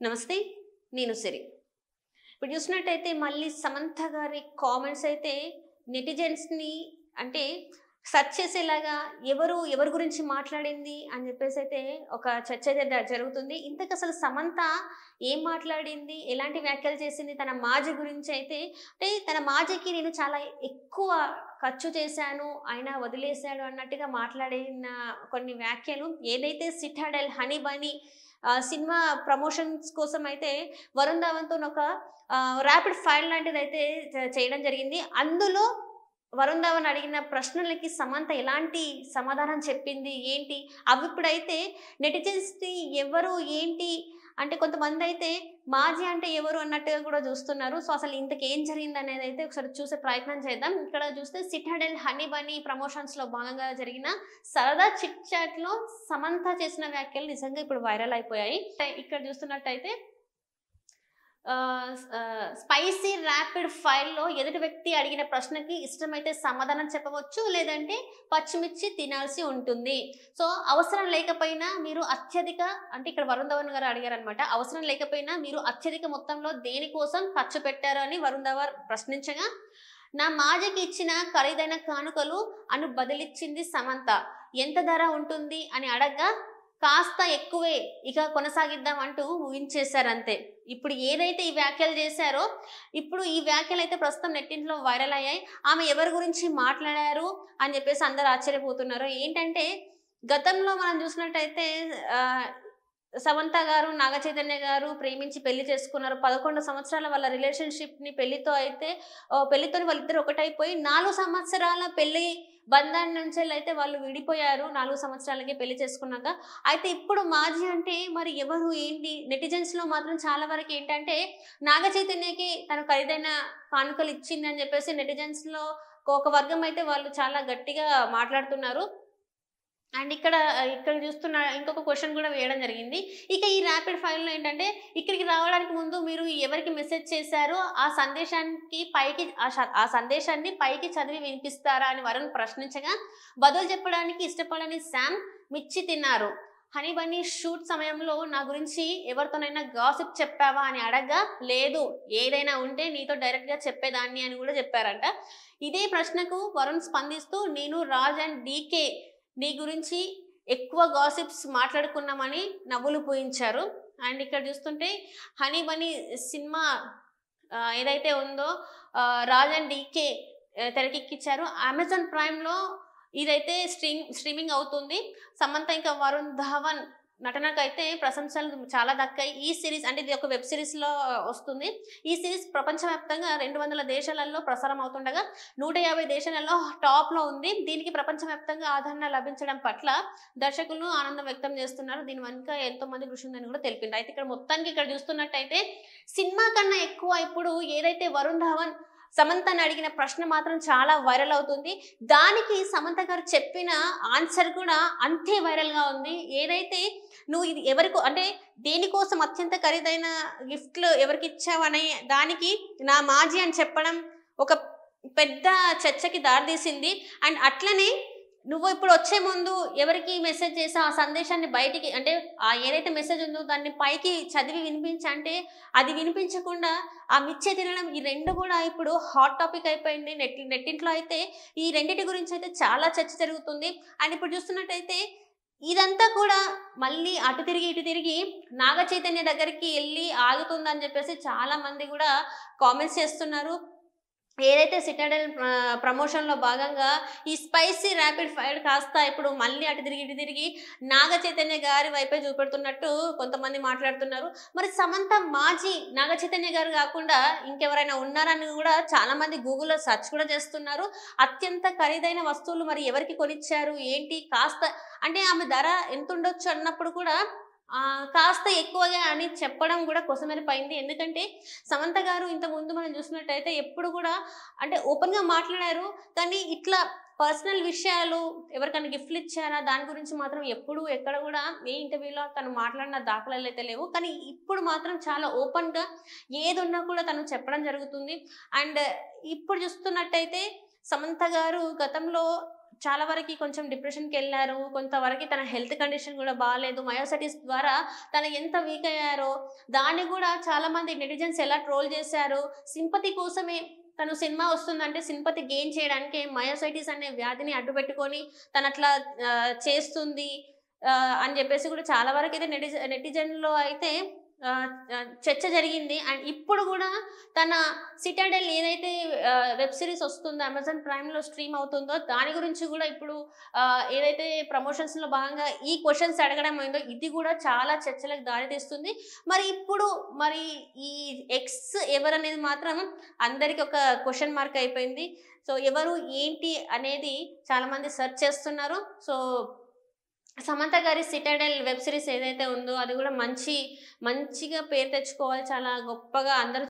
నమస్తే నేను సిరి. ఇప్పుడు చూసినట్టయితే మళ్ళీ సమంత గారి కామెంట్స్ అయితే నెటిజన్స్ని అంటే సెర్చ్ చేసేలాగా ఎవరు ఎవరి గురించి మాట్లాడింది అని చెప్పేసి అయితే ఒక చర్చ జరుగుతుంది. ఇంతకు అసలు సమంత ఏం మాట్లాడింది ఎలాంటి వ్యాఖ్యలు చేసింది తన మాజీ గురించి అయితే అంటే తన మాజీకి నేను చాలా ఎక్కువ ఖర్చు చేశాను ఆయన వదిలేశాడు అన్నట్టుగా మాట్లాడిన కొన్ని వ్యాఖ్యలు ఏదైతే Citadel Honey Bunny cinema promotions కోసం అయితే వరుణ్ ధావన్తో ఒక ర్యాపిడ్ ఫైల్ లాంటిది అయితే చేయడం జరిగింది. అందులో వరుణ్ ధావన్ అడిగిన ప్రశ్నలకి సమంత ఎలాంటి సమాధానం చెప్పింది? ఏంటి? అవి ఇప్పుడైతే నెటిజన్స్ని ఎవరు ఏంటి? అంటే కొంతమంది అయితే మాజీ అంటే ఎవరు అన్నట్టుగా కూడా చూస్తున్నారు. సో అసలు ఇంతకు ఏం జరిగింది అనేది అయితే ఒకసారి చూసే ప్రయత్నం చేద్దాం. ఇక్కడ చూస్తే సిటాడెల్ హనీ బనీ ప్రమోషన్స్లో భాగంగా జరిగిన సరదా చిట్ చాట్లో సమంత చేసిన వ్యాఖ్యలు నిజంగా ఇప్పుడు వైరల్ అయిపోయాయి. ఇక్కడ చూస్తున్నట్టయితే స్పైసీ ర్యాపిడ్ ఫైల్లో ఎదుటి వ్యక్తి అడిగిన ప్రశ్నకి ఇష్టమైతే సమాధానం చెప్పవచ్చు లేదంటే పచ్చిమిర్చి తినాల్సి ఉంటుంది. సో అవసరం లేకపోయినా మీరు అత్యధిక అంటే ఇక్కడ వరుణ్ ధవన్ గారు అడిగారు అనమాట అవసరం లేకపోయినా మీరు అత్యధిక మొత్తంలో దేనికోసం ఖర్చు పెట్టారు అని వరుణ్ ధవన్ ప్రశ్నించగా నా మాజకి ఇచ్చిన ఖరీదైన కానుకలు అను బదిలిచ్చింది సమంత. ఎంత ధర ఉంటుంది? అని అడగ్గా కాస్త ఎక్కువే ఇక కొనసాగిద్దాం అంటూ ఊహించేశారు అంతే ఇప్పుడు ఏదైతే ఈ వ్యాఖ్యలు చేశారో ఇప్పుడు ఈ వ్యాఖ్యలు అయితే ప్రస్తుతం నెట్టింట్లో వైరల్ అయ్యాయి. ఆమె ఎవరి గురించి మాట్లాడారు అని చెప్పేసి అందరు ఆశ్చర్యపోతున్నారు. ఏంటంటే గతంలో మనం చూసినట్టయితే సమంత గారు నాగ చైతన్య గారు ప్రేమించి పెళ్ళి చేసుకున్నారు. పదకొండు సంవత్సరాల వాళ్ళ రిలేషన్షిప్ని పెళ్ళితో అయితే పెళ్ళితో వాళ్ళిద్దరు ఒకటైపోయి నాలుగు సంవత్సరాల పెళ్ళి బంధాన్ని నుంచి అయితే వాళ్ళు విడిపోయారు. నాలుగు సంవత్సరాలకి పెళ్ళి చేసుకున్నాక. అయితే ఇప్పుడు మాజీ అంటే మరి ఎవరు? ఏంటి? నెటిజన్స్లో మాత్రం చాలా వరకు ఏంటంటే నాగ చైతన్యకి తను ఖరీదైన కానుకలు ఇచ్చిందని చెప్పేసి నెటిజన్స్లో ఒక వర్గం అయితే వాళ్ళు చాలా గట్టిగా మాట్లాడుతున్నారు. అండ్ ఇక్కడ ఇక్కడ చూస్తున్న ఇంకొక క్వశ్చన్ కూడా వేయడం జరిగింది. ఇక ఈ ర్యాపిడ్ ఫైల్లో ఏంటంటే ఇక్కడికి రావడానికి ముందు మీరు ఎవరికి మెసేజ్ చేశారో? ఆ సందేశానికి పైకి ఆ సందేశాన్ని పైకి చదివి వినిపిస్తారా అని వరుణ్ ప్రశ్నించగా బదులు చెప్పడానికి ఇష్టపడని శామ్ మిర్చి తిన్నారు. హనీ బన్నీ షూట్ సమయంలో నా గురించి ఎవరితోనైనా గాసిప్ చెప్పావా? అని అడగ్గా లేదు ఏదైనా ఉంటే నీతో డైరెక్ట్గా చెప్పేదాన్ని అని కూడా చెప్పారంట. ఇదే ప్రశ్నకు వరుణ్ స్పందిస్తూ నేను రాజ్ అండ్ డీకే నీ గురించి ఎక్కువ గాసిప్స్ మాట్లాడుకున్నామని నవ్వులు పూయించారు. అండ్ ఇక్కడ చూస్తుంటే హనీ బనీ సినిమా ఏదైతే ఉందో రాజ్ అండ్ డీకే తెరకెక్కిచ్చారు. తెరకెక్కించారు అమెజాన్ ప్రైమ్లో ఇదైతే స్ట్రీమ్ స్ట్రీమింగ్ అవుతుంది. సమంత ఇంకా వరుణ్ ధావన్ నటనకైతే ప్రశంసలు చాలా దక్కాయి. ఈ సిరీస్ అంటే ఇది ఒక వెబ్ సిరీస్లో వస్తుంది. ఈ సిరీస్ ప్రపంచవ్యాప్తంగా రెండు వందల దేశాలలో ప్రసారం అవుతుండగా నూట యాభై దేశాలలో టాప్లో ఉంది. దీనికి ప్రపంచవ్యాప్తంగా ఆదరణ లభించడం పట్ల దర్శకులు ఆనందం వ్యక్తం చేస్తున్నారు. దీని వెనుక ఎంతో మంది కృషి ఉందని కూడా తెలిపింది. అయితే ఇక్కడ మొత్తానికి ఇక్కడ చూస్తున్నట్టయితే సినిమా కన్నా ఎక్కువ ఇప్పుడు ఏదైతే వరుణ్ ధావన్ సమంతను అడిగిన ప్రశ్న మాత్రం చాలా వైరల్ అవుతుంది. దానికి సమంత గారు చెప్పిన ఆన్సర్ కూడా అంతే వైరల్గా ఉంది. ఏదైతే నువ్వు ఇది ఎవరికో అంటే దేనికోసం అత్యంత ఖరీదైన గిఫ్ట్లు ఎవరికి ఇచ్చావనే దానికి నా మాజీ అని చెప్పడం ఒక పెద్ద చర్చకి దారితీసింది. అండ్ అట్లనే నువ్వు ఇప్పుడు వచ్చే ముందు ఎవరికి మెసేజ్ చేసా ఆ సందేశాన్ని బయటికి అంటే ఆ ఏదైతే మెసేజ్ ఉందో దాన్ని పైకి చదివి వినిపించంటే అది వినిపించకుండా ఆ మిచ్చే తినడం ఈ రెండు కూడా ఇప్పుడు హాట్ టాపిక్ అయిపోయింది. నెట్ నెట్టింట్లో అయితే ఈ రెండింటి గురించి అయితే చాలా చర్చ జరుగుతుంది. అండ్ ఇప్పుడు చూస్తున్నట్టయితే ఇదంతా కూడా మళ్ళీ అటు తిరిగి ఇటు తిరిగి నాగ చైతన్య దగ్గరికి వెళ్ళి ఆగుతుందని చెప్పేసి చాలామంది కూడా కామెంట్స్ చేస్తున్నారు. ఏదైతే సిటాడెల్ ప్రమోషన్లో భాగంగా ఈ స్పైసీ ర్యాపిడ్ ఫైర్ కాస్త ఇప్పుడు మళ్ళీ అటు తిరిగి ఇటు తిరిగి నాగ చైతన్య గారి వైపే చూపెడుతున్నట్టు కొంతమంది మాట్లాడుతున్నారు. మరి సమంత మాజీ నాగ చైతన్య గారు కాకుండా ఇంకెవరైనా ఉన్నారని కూడా చాలామంది గూగుల్లో సెర్చ్ కూడా చేస్తున్నారు. అత్యంత ఖరీదైన వస్తువులు మరి ఎవరికి కొనిచ్చారు? ఏంటి? కాస్త అంటే ఆమె ధర ఎంత ఉండొచ్చు అన్నప్పుడు కూడా కాస్త ఎక్కువగా అని చెప్పడం కూడా కొసమెరిపోయింది. ఎందుకంటే సమంత గారు ఇంత ముందు మనం చూసినట్టయితే ఎప్పుడు కూడా అంటే ఓపెన్గా మాట్లాడారు. కానీ ఇట్లా పర్సనల్ విషయాలు ఎవరికైనా గిఫ్ట్లు ఇచ్చారా? దాని గురించి మాత్రం ఎప్పుడు ఎక్కడ కూడా ఏ ఇంటర్వ్యూలో తను మాట్లాడిన దాఖలాలు అయితే లేవు. కానీ ఇప్పుడు మాత్రం చాలా ఓపెన్గా ఏది ఉన్నా కూడా తను చెప్పడం జరుగుతుంది. అండ్ ఇప్పుడు చూస్తున్నట్టయితే సమంత గారు గతంలో చాలా వరకు కొంచెం డిప్రెషన్కి వెళ్ళారు. కొంతవరకు తన హెల్త్ కండిషన్ కూడా బాగాలేదు మయోసైటిస్ ద్వారా తను ఎంత వీక్ అయ్యారో దాన్ని కూడా చాలా మంది నెటిజన్స్ ఎలా ట్రోల్ చేశారు? సింపతి కోసమే తను సినిమా వస్తుందంటే సింపతి గెయిన్ చేయడానికి మయోసైటిస్ అనే వ్యాధిని అడ్డుపెట్టుకొని తను అట్లా చేస్తుంది. అని చెప్పేసి కూడా చాలా వరకు అయితే నెటిజ నెటిజన్లో అయితే చర్చ జరిగింది. అండ్ ఇప్పుడు కూడా తన సిటాడెల్ ఏదైతే వెబ్ సిరీస్ వస్తుందో అమెజాన్ ప్రైమ్లో స్ట్రీమ్ అవుతుందో దాని గురించి కూడా ఇప్పుడు ఏదైతే ప్రమోషన్స్లో భాగంగా ఈ క్వశ్చన్స్ అడగడం అయిందో ఇది కూడా చాలా చర్చలకు దారితీస్తుంది. మరి ఇప్పుడు మరి ఈ ఎక్స్ ఎవరనేది మాత్రం అందరికి ఒక క్వశ్చన్ మార్క్ అయిపోయింది. సో ఎవరు ఏంటి అనేది చాలామంది సెర్చ్ చేస్తున్నారు. సో సమంత గారి సిటాడెల్ వెబ్ సిరీస్ ఏదైతే ఉందో అది కూడా మంచి మంచిగా పేరు తెచ్చుకోవాలి. చాలా గొప్పగా అందరూ